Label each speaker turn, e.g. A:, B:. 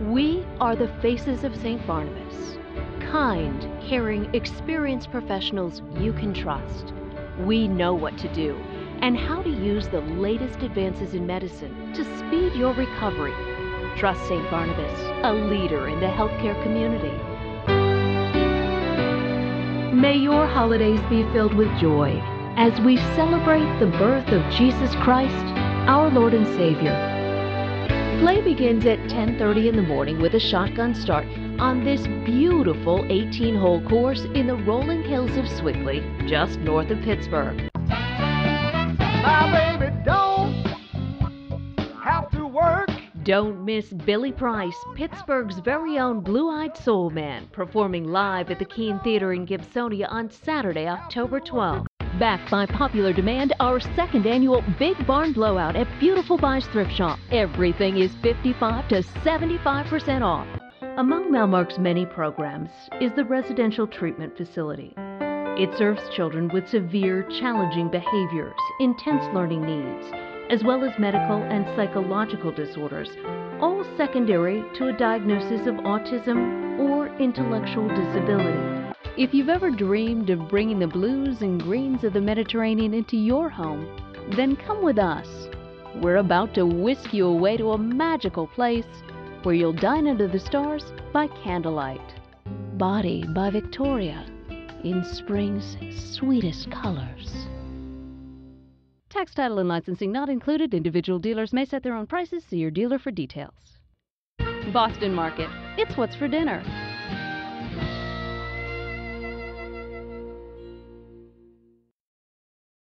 A: We are the faces of St. Barnabas. Kind, caring, experienced professionals you can trust. We know what to do and how to use the latest advances in medicine to speed your recovery. Trust St. Barnabas, a leader in the healthcare community. May your holidays be filled with joy as we celebrate the birth of Jesus Christ, our Lord and Savior. Play begins at 10:30 in the morning with a shotgun start on this beautiful 18-hole course in the rolling hills of Sewickley, just north of Pittsburgh.
B: My baby don't have to work.
A: Don't miss Billy Price, Pittsburgh's very own blue-eyed soul man, performing live at the Keene Theater in Gibsonia on Saturday, October 12th. Backed by popular demand, our second annual Big Barn Blowout at Beautiful Buys Thrift Shop. Everything is 55 to 75% off. Among Melmark's many programs is the Residential Treatment Facility. It serves children with severe, challenging behaviors, intense learning needs, as well as medical and psychological disorders, all secondary to a diagnosis of autism or intellectual disability. If you've ever dreamed of bringing the blues and greens of the Mediterranean into your home, then come with us. We're about to whisk you away to a magical place where you'll dine under the stars by candlelight. Body by Victoria in spring's sweetest colors. Tax title and licensing not included. Individual dealers may set their own prices. See your dealer for details. Boston Market. It's what's for dinner.